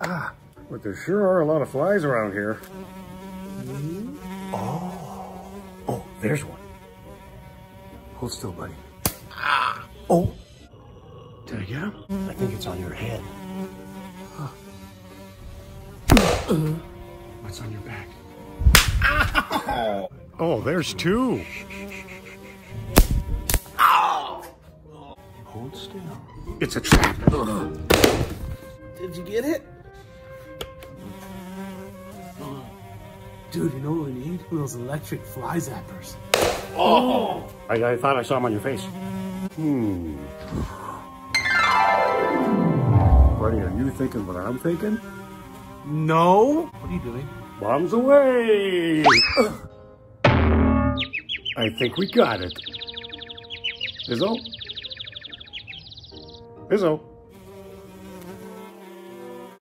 Ah, but there sure are a lot of flies around here. Oh. Oh, there's one. Hold still, buddy. Ah. Oh. Did I get him? I think it's on your head. What's on your back? Ow! Oh, there's two. Hold still. It's a trap. Did you get it? Dude, you know what we need? One of those electric fly zappers. Oh! I, I thought I saw him on your face. Hmm. Buddy, are you thinking what I'm thinking? No. What are you doing? Bombs away! I think we got it. Fizzo? Fizzo?